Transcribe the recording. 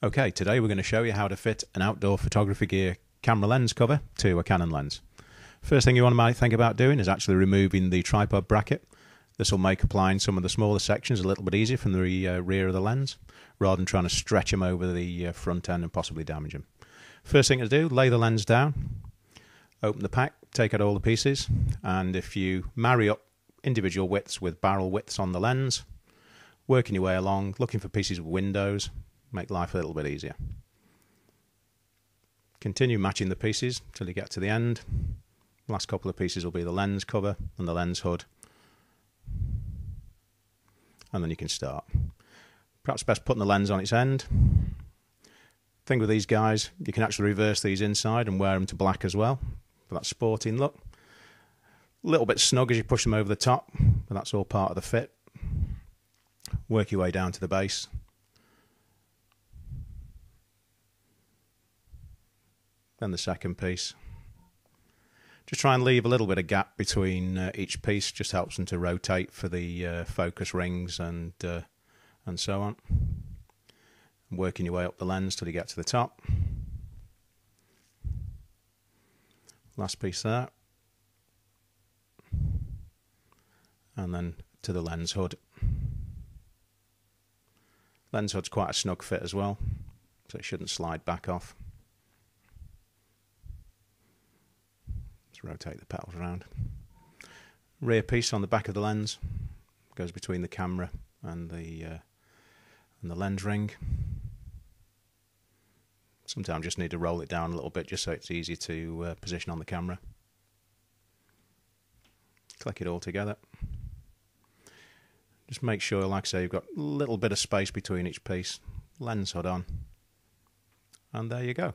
Okay, today we're going to show you how to fit an outdoor photography gear camera lens cover to a Canon lens. First thing you want to think about doing is actually removing the tripod bracket. This will make applying some of the smaller sections a little bit easier from the uh, rear of the lens, rather than trying to stretch them over the uh, front end and possibly damage them. First thing to do, lay the lens down, open the pack, take out all the pieces, and if you marry up individual widths with barrel widths on the lens, working your way along, looking for pieces with windows, make life a little bit easier. Continue matching the pieces till you get to the end. Last couple of pieces will be the lens cover and the lens hood. And then you can start. Perhaps best putting the lens on its end. Thing with these guys, you can actually reverse these inside and wear them to black as well for that sporting look. A little bit snug as you push them over the top, but that's all part of the fit. Work your way down to the base then the second piece. Just try and leave a little bit of gap between uh, each piece, just helps them to rotate for the uh, focus rings and uh, and so on. Working your way up the lens till you get to the top. Last piece there. And then to the lens hood. Lens hood's quite a snug fit as well, so it shouldn't slide back off. Rotate the petals around. Rear piece on the back of the lens goes between the camera and the uh, and the lens ring. Sometimes just need to roll it down a little bit just so it's easy to uh, position on the camera. Click it all together. Just make sure, like I say, you've got a little bit of space between each piece. Lens hood on. And there you go.